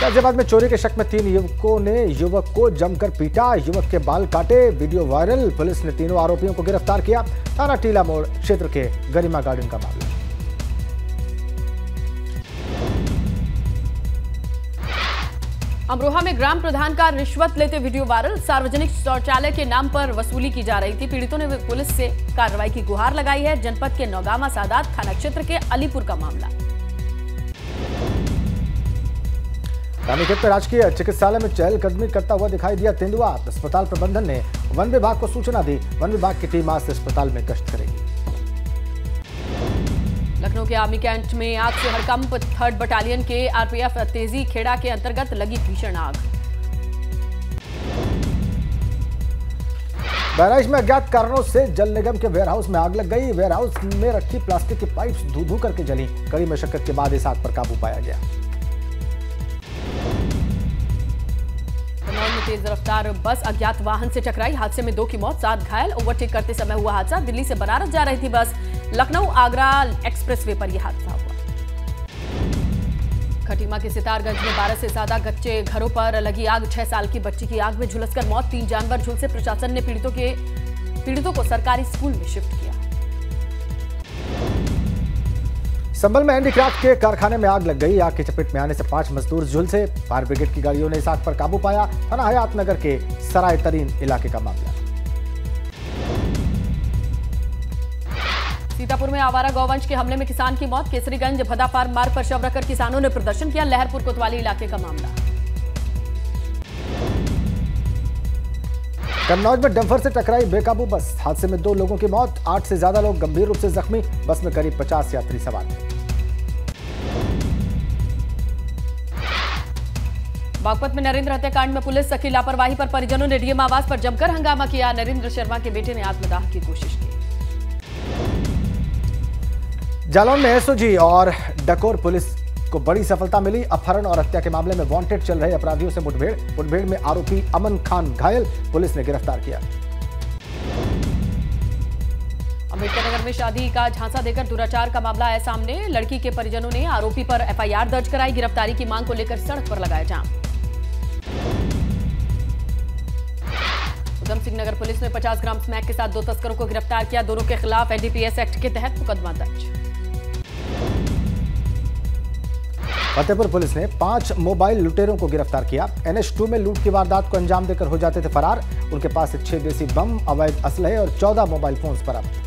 गाजियाबाद में चोरी के शक में तीन युवकों ने युवक को जमकर पीटा, युवक के बाल काटे, वीडियो वायरल, पुलिस ने तीनों आरोपियों को गिरफ़्तार किया। थाना टीला मोड़ क्षेत्र के गरिमा गार्डन का मामला। अमरोहा में ग्राम प्रधान का रिश्वत लेते वीडियो वायरल। सार्वजनिक शौचालय के नाम पर वसूली की जा रही थी। पीड़ितों ने पुलिस से कार्रवाई की गुहार लगाई है। जनपद के नौगामा सादात थाना क्षेत्र के अलीपुर का मामला। रानीखेत में राजकीय चिकित्सालय में चहलकदमी करता हुआ दिखाई दिया तेंदुआ। अस्पताल प्रबंधन ने वन विभाग को सूचना दी। वन विभाग की टीम आज से अस्पताल में गश्त करेगी। लखनऊ के आर्मी कैंट में आग से हड़कंप। थर्ड बटालियन के आरपीएफ तेज़ी खेड़ा के अंतर्गत लगी भीषण आग। बहराइच में अज्ञात कारणों से जल निगम के वेयरहाउस में आग लग गई। वेयरहाउस में रखी प्लास्टिक की पाइप्स धू धू करके जली। कड़ी मशक्कत के बाद इस आग पर काबू पाया गया। तेज रफ्तार बस अज्ञात वाहन से टकराई। हादसे में दो की मौत, सात घायल। ओवरटेक करते समय हुआ हादसा। दिल्ली से बनारस जा रही थी बस। लखनऊ आगरा एक्सप्रेसवे पर यह हादसा हुआ। खटीमा के सितारगंज में 12 से ज़्यादा कच्चे घरों पर लगी आग। छह साल की बच्ची की आग में झुलसकर मौत। तीन जानवर झुलसे प्रशासन ने पीड़ितों के पीड़ितों को सरकारी स्कूल में शिफ्ट किया। संभल में हैंडीक्राफ्ट के कारखाने में आग लग गई। आग की चपेट में आने से पाँच मजदूर झुलसे फायर ब्रिगेड की गाड़ियों ने इस आग पर काबू पाया। थाना हयात नगर के सराय तरीन इलाके का मामला। सीतापुर में आवारा गौवंश के हमले में किसान की मौत। केसरीगंज भदापार मार्ग पर शव रखकर किसानों ने प्रदर्शन किया। लहरपुर कोतवाली इलाके का मामला। कन्नौज में डंफर से टकराई बेकाबू बस। हादसे में दो लोगों की मौत आठ से ज़्यादा लोग गंभीर रूप से जख्मी बस में करीब 50 यात्री सवार बागपत में नरेंद्र हत्याकांड में पुलिस की लापरवाही पर परिजनों ने डीएम आवास पर जमकर हंगामा किया। नरेंद्र शर्मा के बेटे ने आत्मदाह की कोशिश की। जालौन में एसओजी और डकोर पुलिस को बड़ी सफलता मिली। अपहरण और हत्या के मामले में वांटेड चल रहे अपराधियों से मुठभेड़। मुठभेड़ में आरोपी अमन खान घायल, पुलिस ने गिरफ़्तार किया। अंबेडकर नगर में शादी का झांसा देकर दुराचार का मामला आया सामने। लड़की के परिजनों ने आरोपी पर एफआईआर दर्ज कराई। गिरफ्तारी की मांग को लेकर सड़क पर लगाया जाम। उधम सिंह नगर पुलिस ने 50 ग्राम स्मैक के साथ दो तस्करों को गिरफ़्तार किया। दोनों के खिलाफ एनडीपीएस एक्ट के तहत मुकदमा दर्ज। फतेहपुर पुलिस ने पाँच मोबाइल लुटेरों को गिरफ़्तार किया। एनएच टू में लूट की वारदात को अंजाम देकर हो जाते थे फरार। उनके पास से छह देसी बम अवैध असलहे और चौदह मोबाइल फोन्स बरामद।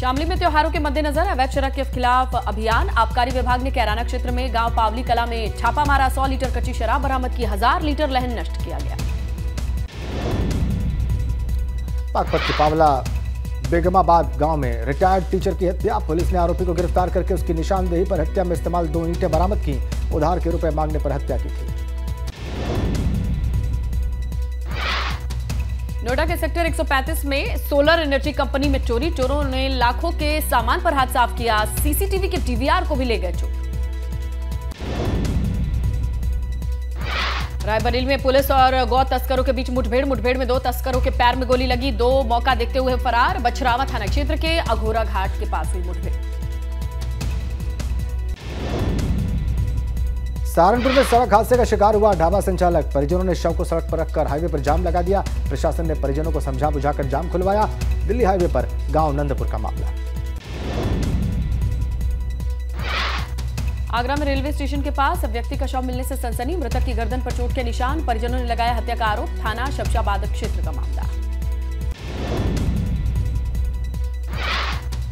शामली में त्योहारों के मद्देनजर अवैध शराब के खिलाफ अभियान। आबकारी विभाग ने कैराना क्षेत्र में गाँव पावली कला में छापा मारा सौ लीटर कच्ची शराब बरामद की हज़ार लीटर लहन नष्ट किया गया। के पावला बेगमाबाद गाँव में रिटायर्ड टीचर की हत्या। पुलिस ने आरोपी को गिरफ़्तार करके उसकी निशानदेही पर हत्या में इस्तेमाल दो ईंटें बरामद की। उधार के रुपए मांगने पर हत्या की थी। नोएडा के सेक्टर 135 में सोलर एनर्जी कंपनी में चोरी। चोरों ने लाखों के सामान पर हाथ साफ़ किया। सीसीटीवी के टीवीआर को भी ले गए चोर। रायबरेली में पुलिस और गौ तस्करों के बीच मुठभेड़ मुठभेड़ में दो तस्करों के पैर में गोली लगी। दो मौका देखते हुए फरार। बछरावा थाना क्षेत्र के अघोरा घाट के पास हुई मुठभेड़। सहारनपुर में सड़क हादसे का शिकार हुआ ढाबा संचालक। परिजनों ने शव को सड़क पर रखकर हाईवे पर जाम लगा दिया। प्रशासन ने परिजनों को समझा बुझाकर जाम खुलवाया। दिल्ली हाईवे पर गाँव नंदपुर का मामला। आगरा में रेलवे स्टेशन के पास व्यक्ति का शव मिलने से सनसनी, मृतक की गर्दन पर चोट के निशान, परिजनों ने लगाया हत्या का आरोप, थाना शमशाबाद क्षेत्र का मामला।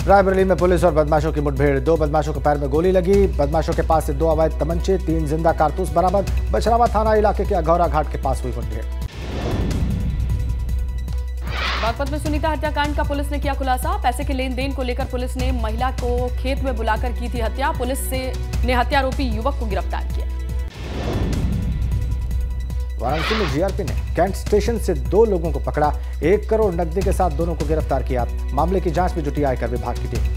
रायबरेली में पुलिस और बदमाशों की मुठभेड़, दो बदमाशों के पैर में गोली लगी, बदमाशों के पास से दो अवैध तमंचे, तीन ज़िंदा कारतूस बरामद, बछरावा थाना इलाके के अघौरा घाट के पास हुई मुठभेड़। बागपत में सुनीता हत्याकांड का पुलिस ने किया खुलासा। पैसे के लेन देन को लेकर पुलिस ने महिला को खेत में बुलाकर की थी हत्या। पुलिस से ने हत्यारोपी युवक को गिरफ़्तार किया। वाराणसी में जीआरपी ने कैंट स्टेशन से दो लोगों को पकड़ा। एक करोड़ नकदी के साथ दोनों को गिरफ़्तार किया। मामले की जाँच में जुटी आयकर विभाग की टीम।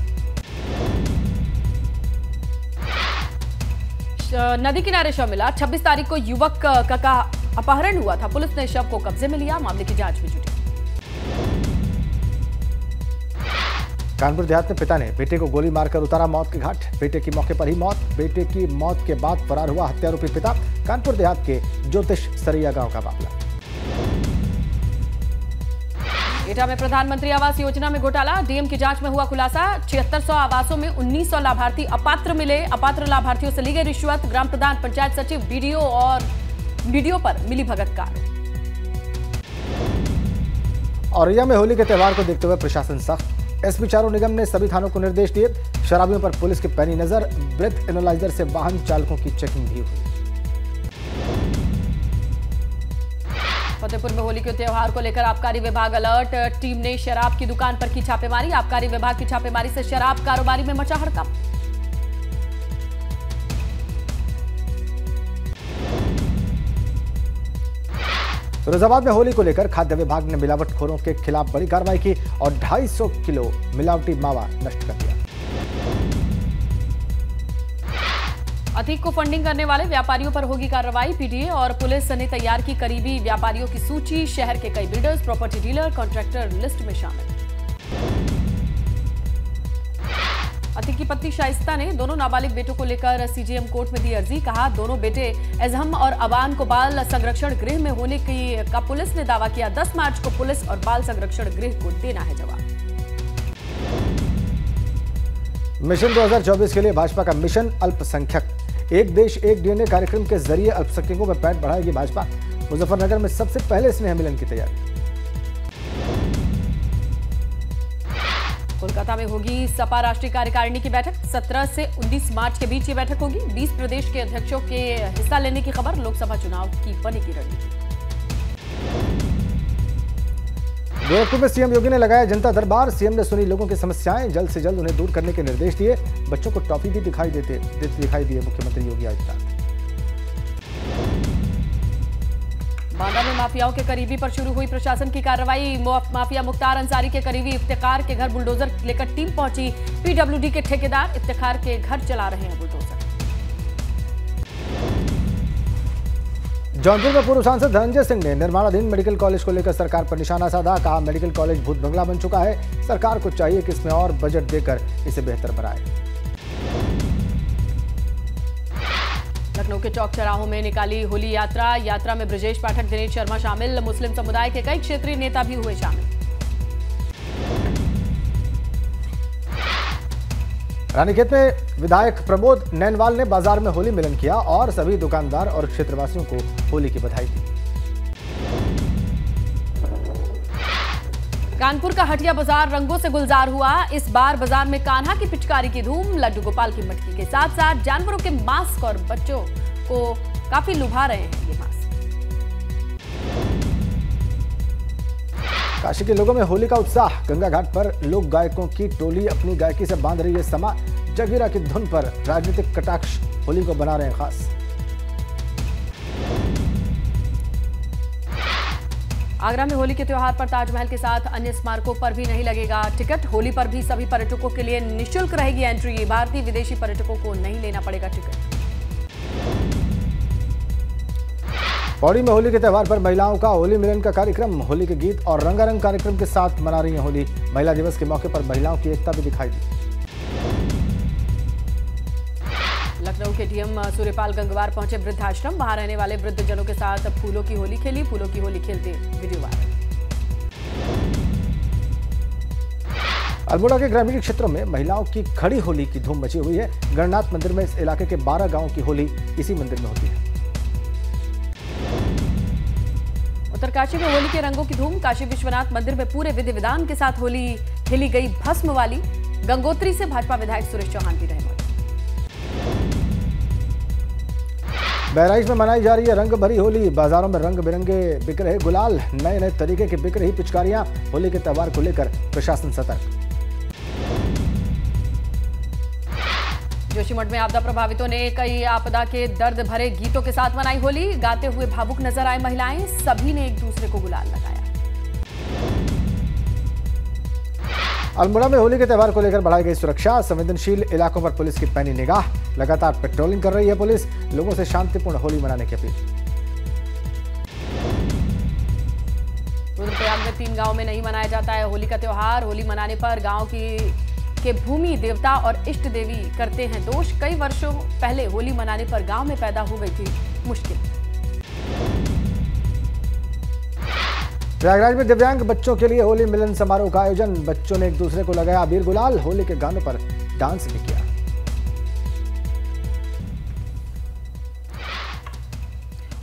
नदी किनारे शव मिला। 26 तारीख को युवक का, का अपहरण हुआ था। पुलिस ने शव को कब्जे में लिया। मामले की जाँच में जुटी। कानपुर देहात में पिता ने बेटे को गोली मारकर उतारा मौत के घाट। बेटे की मौके पर ही मौत बेटे की मौत के बाद फरार हुआ हत्यारोपी पिता कानपुर देहात के ज्योतिष सरिया गाँव का मामला एटा में प्रधानमंत्री आवास योजना में घोटाला डीएम की जाँच में हुआ खुलासा छिहत्तर सौ आवासों में 1900 लाभार्थी अपात्र मिले। अपात्र लाभार्थियों से ली गई रिश्वत ग्राम प्रधान पंचायत सचिव बीडीओ और बीडीओ पर मिली भगत का औरैया में होली के त्यौहार को देखते हुए प्रशासन सख्त एसपी चारों निगम ने सभी थानों को निर्देश दिए। शराबियों पर पुलिस की पैनी नज़र ब्रेथ एनालाइजर से वाहन चालकों की चेकिंग भी हुई। फतेहपुर में होली के त्यौहार को लेकर आबकारी विभाग अलर्ट। टीम ने शराब की दुकान पर की छापेमारी। आबकारी विभाग की छापेमारी से शराब कारोबारी में मचा हड़कंप। फिरोजाबाद में होली को लेकर खाद्य विभाग ने मिलावटखोरों के खिलाफ बड़ी कार्रवाई की और 250 किलो मिलावटी मावा नष्ट कर दिया। अतीक को फंडिंग करने वाले व्यापारियों पर होगी कार्रवाई, पीडीए और पुलिस ने तैयार की करीबी व्यापारियों की सूची, शहर के कई builders, property dealer, contractor list में शामिल। अतीक की पत्नी शाइस्ता ने दोनों नाबालिग बेटों को लेकर सीजीएम कोर्ट में दी अर्जी। कहा, दोनों बेटे एजहम और अबान को बाल संरक्षण गृह में होने की का पुलिस ने दावा किया। 10 मार्च को पुलिस और बाल संरक्षण गृह को देना है जवाब। मिशन 2024 के लिए भाजपा का मिशन अल्पसंख्यक। एक देश, एक डीएनए कार्यक्रम के ज़रिए अल्पसंख्यकों में पैट बढ़ाएगी भाजपा। मुजफ्फरनगर में सबसे पहले स्नेह मिलन की तैयारी। कोलकाता में होगी सपा राष्ट्रीय कार्यकारिणी की बैठक। 17 से 19 मार्च के बीच ये बैठक होगी। 20 प्रदेश के अध्यक्षों के हिस्सा लेने की खबर, लोकसभा चुनाव की बनेगी रणनीति। गोरखपुर में सीएम योगी ने लगाया जनता दरबार। सीएम ने सुनी लोगों की समस्याएँ, जल्द से जल्द उन्हें दूर करने के निर्देश दिए। बच्चों को टॉफी भी दिखाई देते दिखाई दिए मुख्यमंत्री योगी आदित्यनाथ। बांदा में माफियाओं के करीबी पर शुरू हुई प्रशासन की कार्रवाई। माफिया मुख्तार अंसारी के करीबी इफ्तार के घर बुलडोजर लेकर टीम पहुँची। पीडब्ल्यूडी के ठेकेदार इफ्तिकार के घर चला रहे हैं बुलडोजर। जौनपुर में पूर्व सांसद धनंजय सिंह ने निर्माणाधीन मेडिकल कॉलेज को लेकर सरकार पर निशाना साधा। कहा, मेडिकल कॉलेज भूत बंगला बन चुका है। सरकार को चाहिए कि इसमें और बजट देकर इसे बेहतर बनाए। लखनऊ के चौक चौराहों में निकाली होली यात्रा। यात्रा में ब्रजेश पाठक, दिनेश शर्मा शामिल। मुस्लिम समुदाय के कई क्षेत्रीय नेता भी हुए शामिल। रानीखेत में विधायक प्रमोद नैनवाल ने बाज़ार में होली मिलन किया और सभी दुकानदार और क्षेत्रवासियों को होली की बधाई दी। कानपुर का हटिया बाज़ार रंगों से गुलजार हुआ। इस बार बाज़ार में कान्हा की पिचकारी की धूम, लड्डू गोपाल की मटकी के साथ साथ जानवरों के मास्क और बच्चों को काफ़ी लुभा रहे हैं ये मास्क काशी के लोगों में होली का उत्साह। गंगा घाट पर लोक गायकों की टोली अपनी गायकी से बाँध रही है समा। जगीरा की धुन पर राजनीतिक कटाक्ष होली को बना रहे हैं खास। आगरा में होली के त्योहार पर ताजमहल के साथ अन्य स्मारकों पर भी नहीं लगेगा टिकट। होली पर भी सभी पर्यटकों के लिए निशुल्क रहेगी एंट्री। भारतीय विदेशी पर्यटकों को नहीं लेना पड़ेगा टिकट। पौड़ी में होली के त्यौहार पर महिलाओं का होली मिलन का कार्यक्रम। होली के गीत और रंगारंग कार्यक्रम के साथ मना रही है होली। महिला दिवस के मौके पर महिलाओं की एकता भी दिखाई दी। के डीएम सूर्यपाल गंगवार पहुँचे वृद्धाश्रम। वहाँ रहने वाले वृद्धजनों के साथ फूलों की होली खेली। फूलों की होली खेलते वीडियो वायरल। अल्मोड़ा के ग्रामीण क्षेत्रों में महिलाओं की खड़ी होली की धूम मची हुई है। गणनाथ मंदिर में इस इलाके के 12 गाँवों की होली इसी मंदिर में होती है। उत्तरकाशी में होली के रंगों की धूम। काशी विश्वनाथ मंदिर में पूरे विधि विधान के साथ होली खेली गई भस्म वाली। गंगोत्री से भाजपा विधायक सुरेश चौहान भी रहे बहराइच में मनाई जा रही है रंग भरी होली। बाजारों में रंग बिरंगे बिक रहे गुलाल। नए नए तरीके की बिक रही पिचकारियाँ। होली के त्यौहार को लेकर प्रशासन सतर्क। जोशीमठ में आपदा प्रभावितों ने कई आपदा के दर्द भरे गीतों के साथ मनाई होली। गाते हुए भावुक नज़र आए महिलाएँ। सभी ने एक दूसरे को गुलाल लगाया अल्मोड़ा में होली के त्यौहार को लेकर बढ़ाई गई सुरक्षा, संवेदनशील इलाकों पर पुलिस की पैनी निगाह। लगातार पेट्रोलिंग कर रही है पुलिस। लोगों से शांतिपूर्ण होली मनाने की अपील। रुद्रप्रयाग में तीन गाँव में नहीं मनाया जाता है होली का त्योहार। होली मनाने पर गाँव की, के भूमि देवता और इष्ट देवी करते हैं दोष। कई वर्षों पहले होली मनाने पर गाँव में पैदा हो गई थी मुश्किल। प्रयागराज में दिव्यांग बच्चों के लिए होली मिलन समारोह का आयोजन। बच्चों ने एक दूसरे को लगाया अबीर गुलाल, होली के गानों पर डांस भी किया।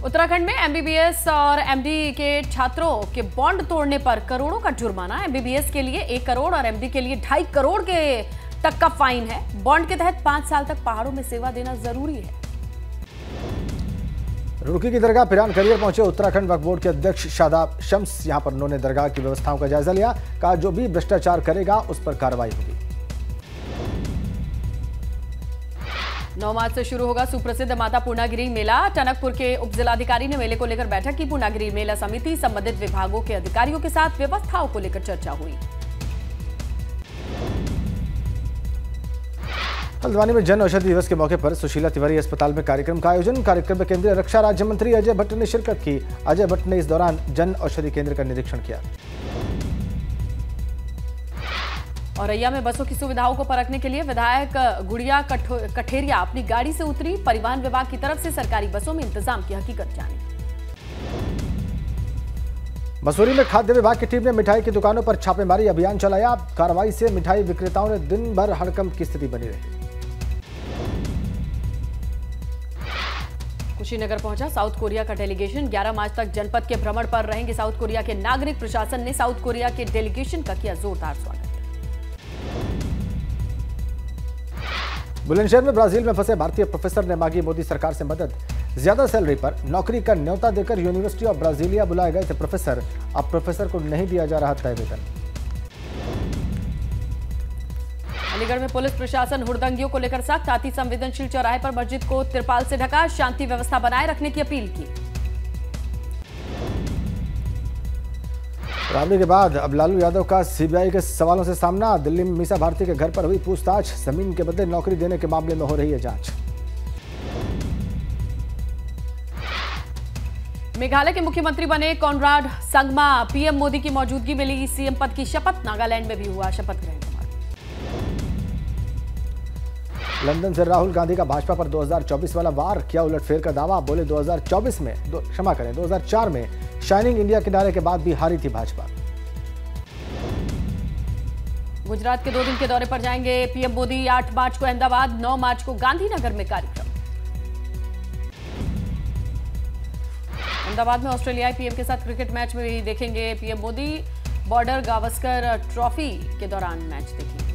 उत्तराखंड में एमबीबीएस और एमडी के छात्रों के बॉन्ड तोड़ने पर करोड़ों का जुर्माना। एमबीबीएस के लिए एक करोड़ और एमडी के लिए ढाई करोड़ के तक का फाइन है। बॉन्ड के तहत पाँच साल तक पहाड़ों में सेवा देना ज़रूरी है। रुड़की की दरगाह पिरान करियर पहुँचे उत्तराखंड वक्फ बोर्ड के अध्यक्ष शादाब शम्स। यहाँ पर उन्होंने दरगाह की व्यवस्थाओं का जायजा लिया। कहा, जो भी भ्रष्टाचार करेगा, उस पर कार्रवाई होगी। नौ मार्च से शुरू होगा सुप्रसिद्ध माता पूर्णागिरी मेला। टनकपुर के उप जिलाधिकारी ने मेले को लेकर बैठक की। पूर्णागिरी मेला समिति, संबंधित विभागों के अधिकारियों के साथ व्यवस्थाओं को लेकर चर्चा हुई। हल्द्वानी में जन औषधि दिवस के मौके पर सुशीला तिवारी अस्पताल में कार्यक्रम का आयोजन। कार्यक्रम में केंद्रीय रक्षा राज्य मंत्री अजय भट्ट ने शिरकत की। अजय भट्ट ने इस दौरान जन औषधि केंद्र का निरीक्षण किया। औरैया में बसों की सुविधाओं को परखने के लिए विधायक गुड़िया कठेरिया अपनी गाड़ी से उतरी। परिवहन विभाग की तरफ़ से सरकारी बसों में इंतज़ाम की हकीकत जानी। मसूरी में खाद्य विभाग की टीम ने मिठाई की दुकानों पर छापेमारी अभियान चलाया। कार्रवाई से मिठाई विक्रेताओं ने दिन भर हड़कंप की स्थिति बनी रही। कुशीनगर पहुँचा साउथ कोरिया का डेलीगेशन। 11 मार्च तक जनपद के भ्रमण पर रहेंगे साउथ कोरिया के नागरिक। प्रशासन ने साउथ कोरिया के डेलीगेशन का किया जोरदार स्वागत। बुलंदशहर में ब्राज़ील में फंसे भारतीय प्रोफेसर ने मांगी मोदी सरकार से मदद। ज़्यादा सैलरी पर नौकरी का न्योता देकर यूनिवर्सिटी ऑफ़ ब्राजीलिया बुलाए गए थे प्रोफेसर। अब प्रोफेसर को नहीं दिया जा रहा तय वेतन। अलीगढ़ में पुलिस प्रशासन हुड़दंगियों को लेकर सख्त अति संवेदनशील चौराहे पर मस्जिद को तिरपाल से ढका शांति व्यवस्था बनाए रखने की अपील की। राबड़ी के बाद अब लालू यादव का सीबीआई के सवालों से सामना। दिल्ली में मीसा भारती के घर पर हुई पूछताछ ज़मीन के बदले नौकरी देने के मामले में हो रही है जाँच। मेघालय के मुख्यमंत्री बने कॉनराड संगमा। पीएम मोदी की मौजूदगी में ली सीएम पद की शपथ। नागालैंड में भी हुआ शपथ ग्रहण लंदन से राहुल गांधी का भाजपा पर 2024 वाला वार, किया उलटफेर का दावा? बोले 2024 में क्षमा करें 2004 में शाइनिंग इंडिया के नारे के बाद भी हारी थी भाजपा। गुजरात के दो दिन के दौरे पर जाएँगे पीएम मोदी 8 मार्च को अहमदाबाद 9 मार्च को गांधीनगर में कार्यक्रम। अहमदाबाद में ऑस्ट्रेलियाई पीएम के साथ क्रिकेट मैच में भी देखेंगे PM Modi. Border Gavaskar Trophy के दौरान मैच देखेंगे।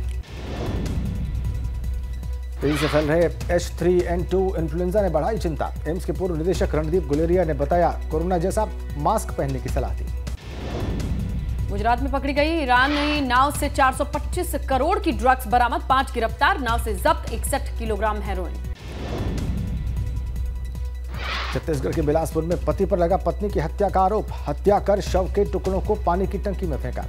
तेज़ी से फैल रहे H three N two influenza ने बढ़ाई चिंता। एम्स के पूर्व निदेशक रणदीप गुलेरिया ने बताया कोरोना जैसा मास्क पहनने की सलाह दी। गुजरात में पकड़ी गई ईरान ने नाव से 425 करोड़ की ड्रग्स बरामद पाँच गिरफ़्तार नाव से जब्त इकसठ किलोग्राम हेरोइन। छत्तीसगढ़ के बिलासपुर में पति पर लगा पत्नी की हत्या का आरोप। हत्या कर शव के टुकड़ों को पानी की टंकी में फेंका।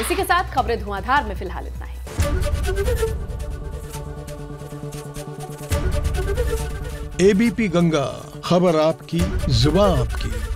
इसी के साथ खबरें धुआंधार में फ़िलहाल इतना ही। एबीपी गंगा, खबर आपकी जुबा आपकी।